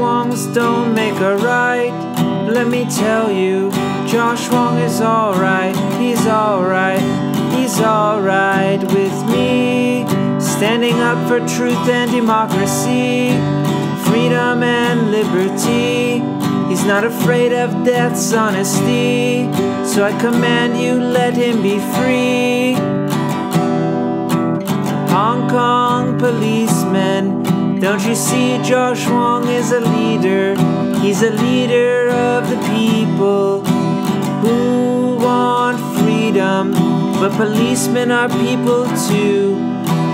wrongs don't make a right. Let me tell you, Josh Wong is alright. He's alright. He's alright with me. Standing up for truth and democracy, freedom and liberty. He's not afraid of death's honesty. So I command you, let him be free. Hong Kong policemen, don't you see Josh Wong is a leader? He's a leader of the people who want freedom, but policemen are people too.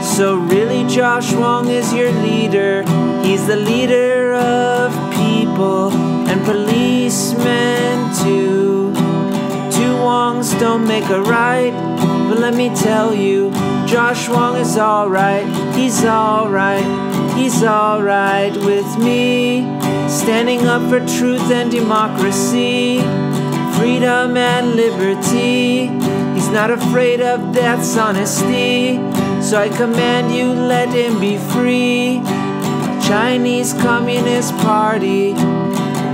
So really Josh Wong is your leader. He's the leader of people and policemen too. Two Wongs don't make a right, but let me tell you, Josh Wong is alright. He's alright. He's alright with me. Standing up for truth and democracy, freedom and liberty. He's not afraid of death's honesty. So I command you, let him be free. Chinese Communist Party,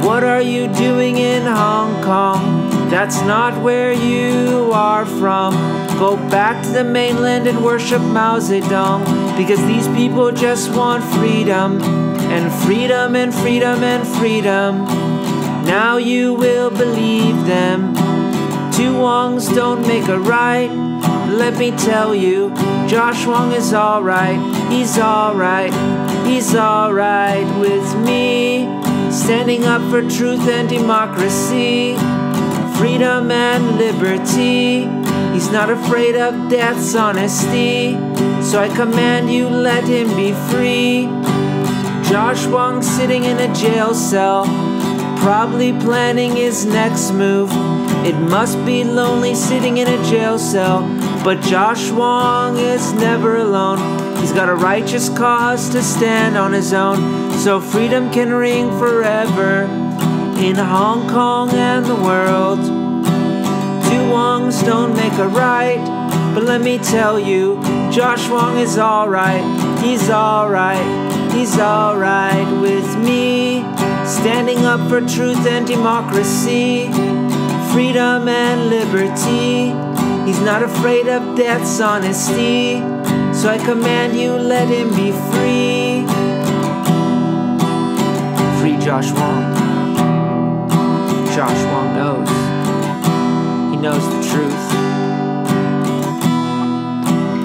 what are you doing in Hong Kong? That's not where you are from. Go back to the mainland and worship Mao Zedong because these people just want freedom and freedom and freedom and freedom. Now you will believe them. Two wrongs don't make a right. Let me tell you, Josh Wong is alright. He's alright. He's alright with me. Standing up for truth and democracy, freedom and liberty. He's not afraid of death's honesty. So I command you, let him be free. Josh Wong sitting in a jail cell, probably planning his next move. It must be lonely sitting in a jail cell, but Josh Wong is never alone. He's got a righteous cause to stand on his own, so freedom can ring forever in Hong Kong and the world. Wongs don't make a right, but let me tell you, Josh Wong is alright. He's alright. He's alright with me. Standing up for truth and democracy, freedom and liberty. He's not afraid of death's honesty. So I command you, let him be free. Free Josh Wong. Knows the truth.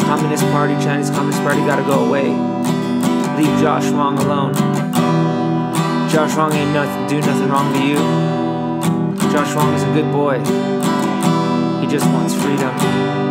Communist Party, Chinese Communist Party gotta go away. Leave Josh Wong alone. Josh Wong ain't nothing, do nothing wrong to you. Josh Wong is a good boy. He just wants freedom.